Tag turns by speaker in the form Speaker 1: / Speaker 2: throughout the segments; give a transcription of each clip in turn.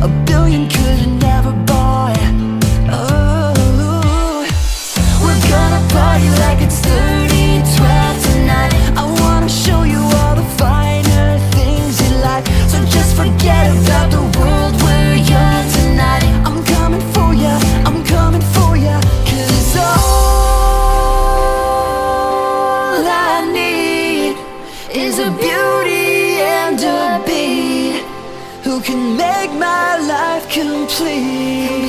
Speaker 1: A billion couldn't ever buy Oh We're gonna party like it's tonight. I wanna show you all the finer things in life. So just forget about the world we're young tonight. I'm coming for ya, I'm coming for all I need Is a beauty and a beat who can make my life complete.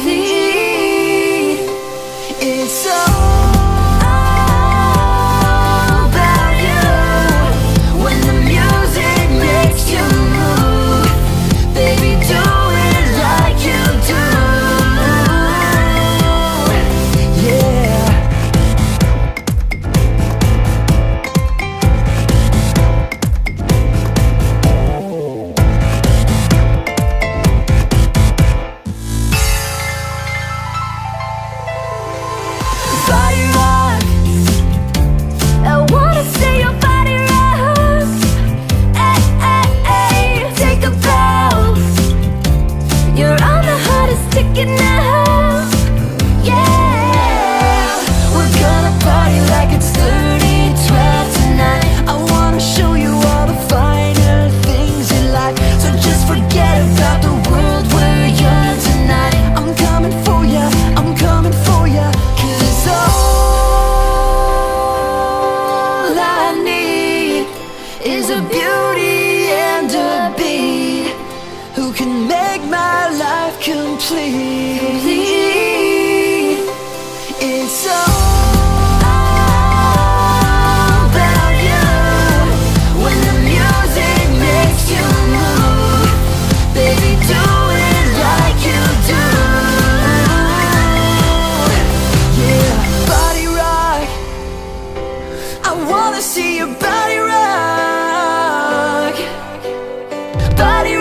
Speaker 1: is a beauty and a bee who can make my life complete. I wanna see your body rock, body